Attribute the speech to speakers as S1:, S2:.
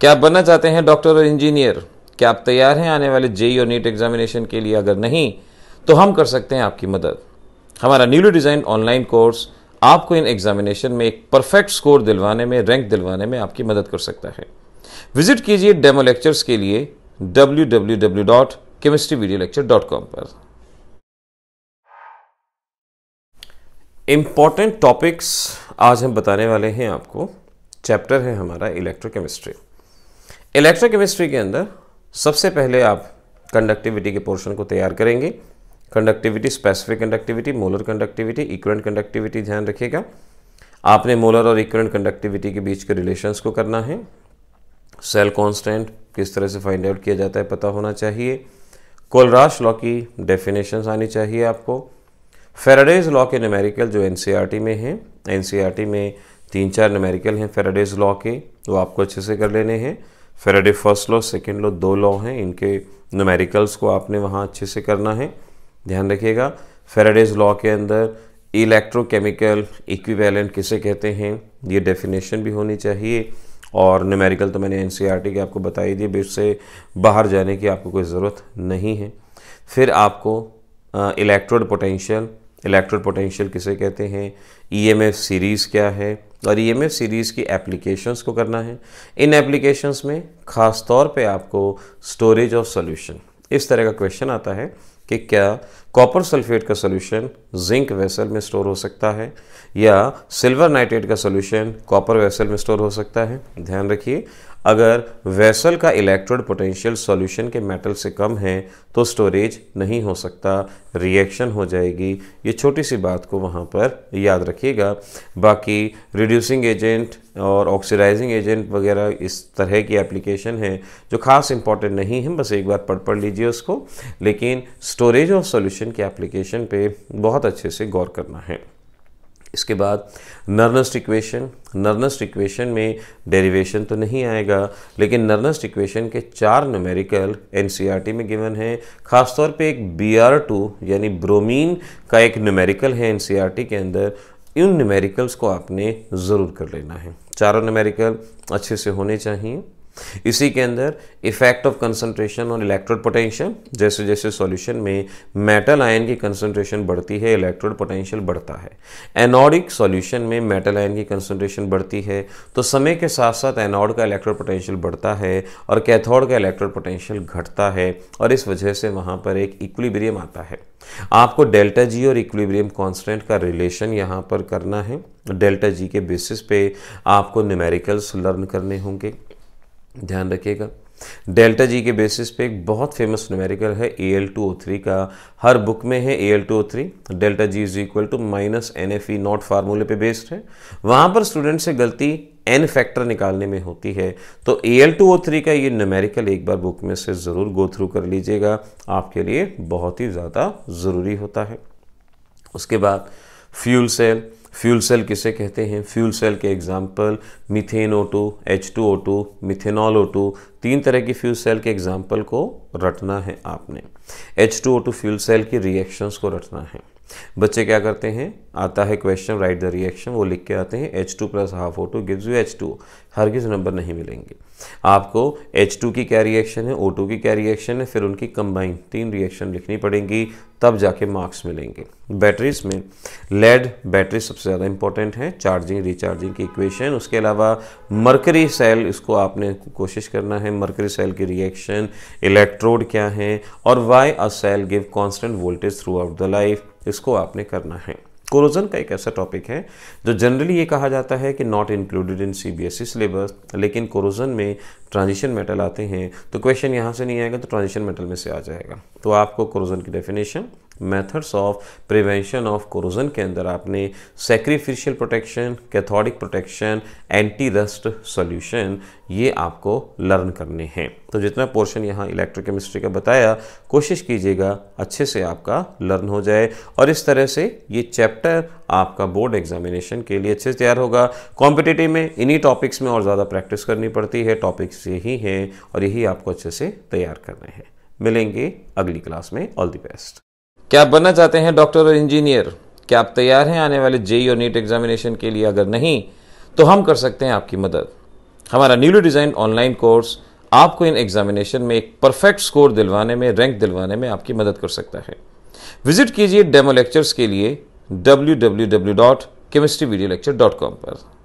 S1: क्या आप बनना चाहते हैं, डॉक्टर और इंजीनियर? क्या आप तैयार हैं आने वाले जेई और नीट एग्जामिनेशन के लिए? अगर नहीं तो हम कर सकते हैं आपकी मदद। हमारा न्यूली डिज़ाइन ऑनलाइन कोर्स आपको इन एग्जामिनेशन में एक परफेक्ट स्कोर दिलवाने में, रैंक दिलवाने में आपकी मदद कर सकता है। विज़िट कीजिए डेमो लेक्चर्स के लिए www.chemistryvideolecture.com पर। इंपॉर्टेंट टॉपिक्स आज हम बताने वाले हैं आपको। चैप्टर है हमारा इलेक्ट्रोकेमिस्ट्री इलेक्ट्रोकेमिस्ट्री के अंदर सबसे पहले आप कंडक्टिविटी के पोर्शन को तैयार करेंगे। Conductivity specific conductivity molar conductivity equivalent conductivity ध्यान रखिएगा। आपने मोलर और इक्वेंट कंडक्टिविटी के बीच के रिलेशंस को करना है। सेल कांस्टेंट किस तरह से फाइंड आउट किया जाता है पता होना चाहिए। कोलराश लॉ की डेफिनेशंस आनी चाहिए आपको। फेराडेज लॉ के न्यूमेरिकल जो एन में हैं एन में तीन चार न्यूमेरिकल हैं फेराडेज लॉ के, वो आपको अच्छे से कर लेने हैं। Faraday first law second law दो लॉ हैं। इनके न्यूमेरिकल्स को आपने वहाँ अच्छे से करना है। ध्यान रखिएगा फेराडेज लॉ के अंदर इलेक्ट्रोकेमिकल इक्विवेलेंट किसे कहते हैं? ये डेफिनेशन भी होनी चाहिए। और न्यूमेरिकल तो मैंने एन e के आपको बताई दी बीच से बाहर जाने की आपको कोई ज़रूरत नहीं है। फिर आपको इलेक्ट्रोड पोटेंशियल इलेक्ट्रोड पोटेंशियल किसे कहते हैं? ईएमएफ e सीरीज़ क्या है? और ईएमएफ सीरीज़ की एप्लीकेशंस को करना है। इन एप्लीकेशंस में ख़ास तौर पे आपको स्टोरेज ऑफ़ सोल्यूशन इस तरह का क्वेश्चन आता है कि क्या कॉपर सल्फेट का सोल्यूशन जिंक वेसल में स्टोर हो सकता है? या सिल्वर नाइट्रेट का सोल्यूशन कॉपर वेसल में स्टोर हो सकता है? ध्यान रखिए। अगर वेसल का इलेक्ट्रोड पोटेंशियल सॉल्यूशन के मेटल से कम है तो स्टोरेज नहीं हो सकता रिएक्शन हो जाएगी। ये छोटी सी बात को वहाँ पर याद रखिएगा। बाकी रिड्यूसिंग एजेंट और ऑक्सीडाइजिंग एजेंट वगैरह इस तरह की एप्लीकेशन है, जो खास इंपॉर्टेंट नहीं है, बस एक बार पढ़ पढ़ लीजिए उसको। लेकिन स्टोरेज ऑफ़ सॉल्यूशन के एप्लीकेशन पे बहुत अच्छे से गौर करना है। इसके बाद नर्नस्ट इक्वेशन नर्नस्ट इक्वेशन में डेरिवेशन तो नहीं आएगा, लेकिन नर्नस्ट इक्वेशन के चार न्यूमेरिकल एनसीईआरटी में गिवन है। खासतौर पे एक बी आर टू यानी ब्रोमीन का एक न्यूमेरिकल है एनसीईआरटी के अंदर। इन न्यूमेरिकल्स को आपने ज़रूर कर लेना है। चारों न्यूमेरिकल अच्छे से होने चाहिए। इसी के अंदर effect of concentration on electrode potential जैसे जैसे सॉल्यूशन में मेटल आयन की कंसंट्रेशन बढ़ती है इलेक्ट्रोड पोटेंशियल बढ़ता है। एनोडिक सॉल्यूशन में मेटल आयन की कंसंट्रेशन बढ़ती है तो समय के साथ साथ एनोड का इलेक्ट्रोड पोटेंशियल बढ़ता है और कैथोड का इलेक्ट्रोड पोटेंशियल घटता है और इस वजह से वहाँ पर एक इक्विलिब्रियम आता है। आपको डेल्टा जी और इक्विलिब्रियम कांस्टेंट का रिलेशन यहाँ पर करना है। डेल्टा जी के बेसिस पे आपको न्यूमेरिकल्स लर्न करने होंगे। ध्यान रखिएगा। डेल्टा जी के बेसिस पे एक बहुत फ़ेमस न्यूमेरिकल है A L two O three का। हर बुक में है A L two O three delta G is equal to minus N F E not फार्मूले पे बेस्ड है। वहाँ पर स्टूडेंट से गलती एन फैक्टर निकालने में होती है। तो A L two O three का ये न्यूमेरिकल एक बार बुक में से ज़रूर गो थ्रू कर लीजिएगा। आपके लिए बहुत ही ज़्यादा ज़रूरी होता है। उसके बाद फ्यूल सेल फ्यूल सेल किसे कहते हैं? फ्यूल सेल के example methane O two H two O two methanol O two तीन तरह की फ्यूल सेल के एग्ज़ाम्पल को रटना है आपने। H two O two fuel cell की रिएक्शंस को रटना है। बच्चे क्या करते हैं? आता है क्वेश्चन राइट द रिएक्शन वो लिख के आते हैं H two plus half O two gives you H two हर किस नंबर नहीं मिलेंगे। आपको एच टू की क्या रिएक्शन है? ओ टू की क्या रिएक्शन है? फिर उनकी कंबाइन तीन रिएक्शन लिखनी पड़ेंगी, तब जाके मार्क्स मिलेंगे। बैटरीज में लेड बैटरी सबसे ज़्यादा इंपॉर्टेंट है। चार्जिंग रिचार्जिंग की इक्वेशन उसके अलावा मरकरी सेल इसको आपने कोशिश करना है मरकरी सेल की रिएक्शन इलेक्ट्रोड क्या है? और why a cell give constant voltage throughout the life इसको आपने करना है। कोरोजन का एक ऐसा टॉपिक है, जो जनरली ये कहा जाता है कि not included in CBSE syllabus लेकिन कोरोजन में ट्रांजिशन मेटल आते हैं तो क्वेश्चन यहाँ से नहीं आएगा तो ट्रांजिशन मेटल में से आ जाएगा। तो आपको कोरोजन की definition methods of prevention of corrosion के अंदर आपने sacrificial protection cathodic protection anti rust solution ये आपको लर्न करने हैं। तो जितना पोर्शन यहाँ इलेक्ट्रोकेमिस्ट्री का बताया, कोशिश कीजिएगा अच्छे से आपका लर्न हो जाए। और इस तरह से ये चैप्टर आपका बोर्ड एग्जामिनेशन के लिए अच्छे से तैयार होगा। कॉम्पिटिटिव में इन्हीं टॉपिक्स में और ज़्यादा प्रैक्टिस करनी पड़ती है। टॉपिक्स यही हैं और यही आपको अच्छे से तैयार करने हैं। मिलेंगे अगली क्लास में। ऑल दी बेस्ट क्या आप बनना चाहते हैं, डॉक्टर और इंजीनियर? क्या आप तैयार हैं आने वाले जेई और नीट एग्जामिनेशन के लिए? अगर नहीं तो हम कर सकते हैं आपकी मदद। हमारा न्यूली डिज़ाइन ऑनलाइन कोर्स आपको इन एग्जामिनेशन में एक परफेक्ट स्कोर दिलवाने में, रैंक दिलवाने में आपकी मदद कर सकता है। विज़िट कीजिए डेमो लेक्चर्स के लिए www.chemistryvideolecture.com पर।